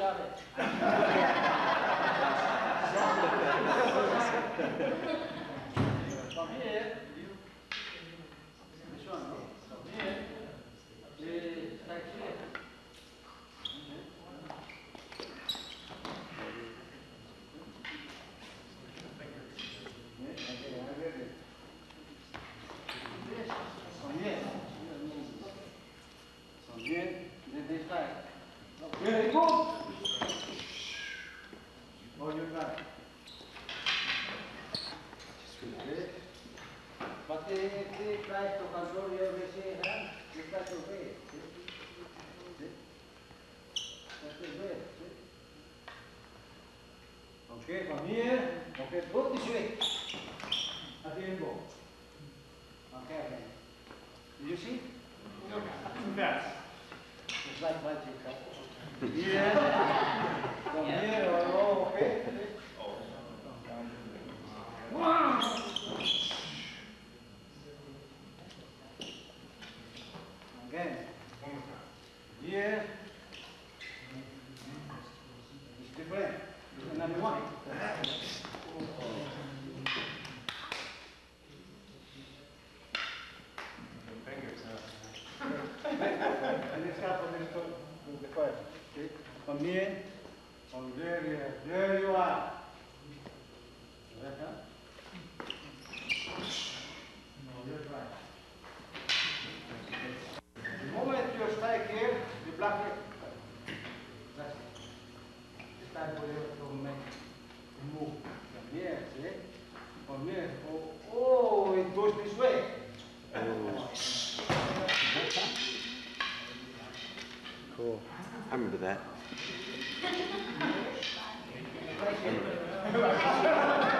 done it. Okay, from here. Ok, poti si već. A ti je go. Ok, ok. Did you see? No. Yes. It's like magic. Yeah. From here, oh, okay. Oh. remember that.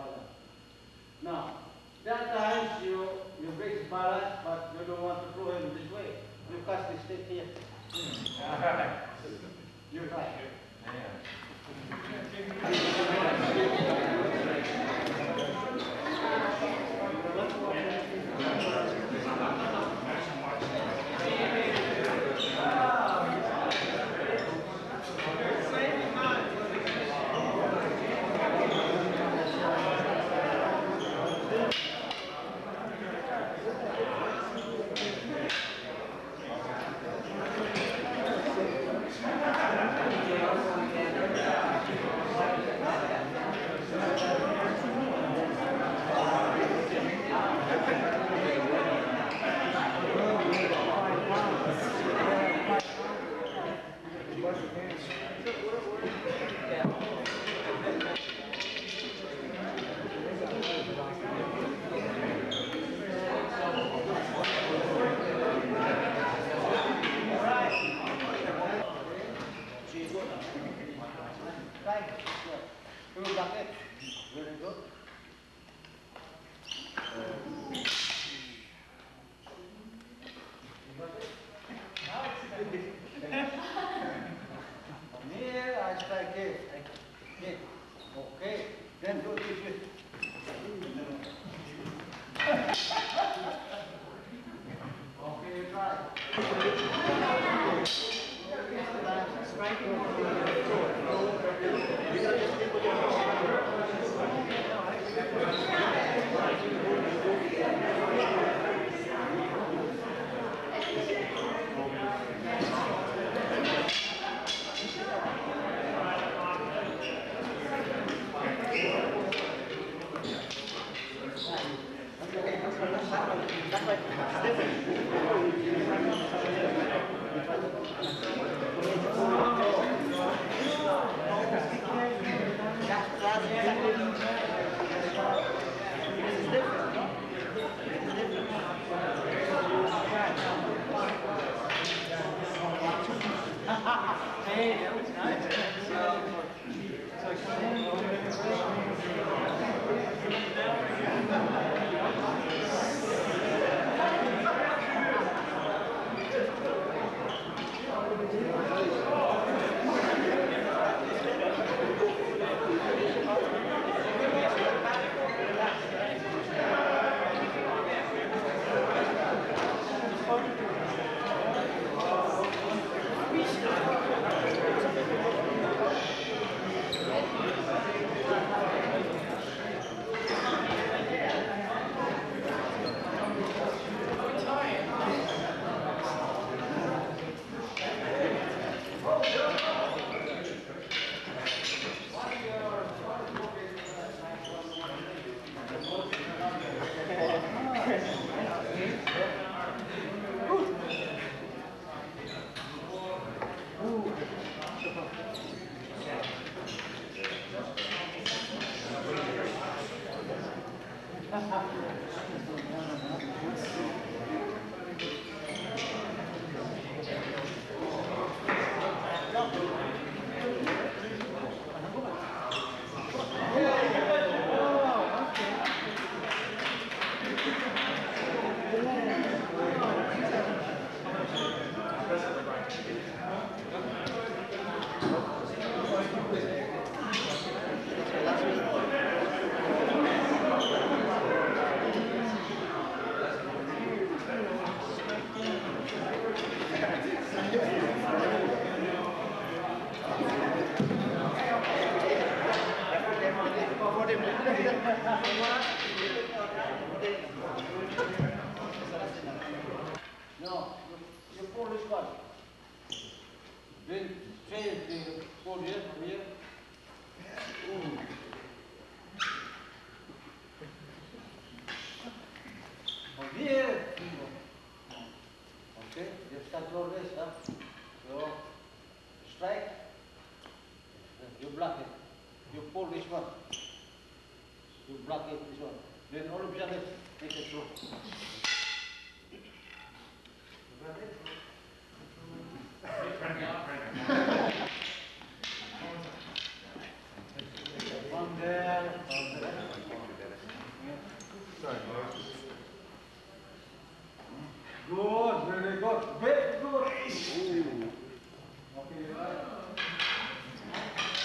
balance. Now, there are times you, you break the balance, but you don't want to throw him this way. You cast the stick here. you try. Yeah. 그 다음에 그래도 네, 아시다게 okay, try. Nice. Then all of you are left. Take a shot.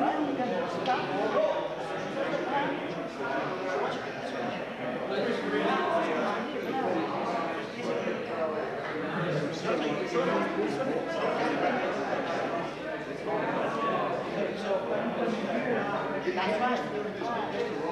何がですか vai, vai.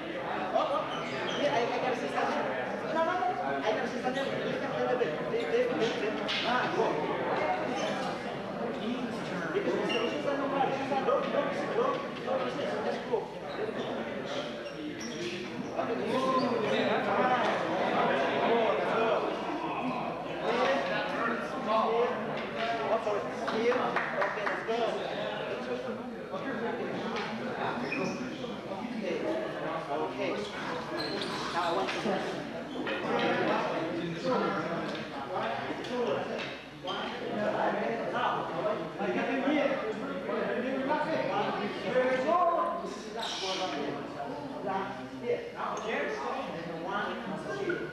That's. Now, Jerry's saying that the wine comes you.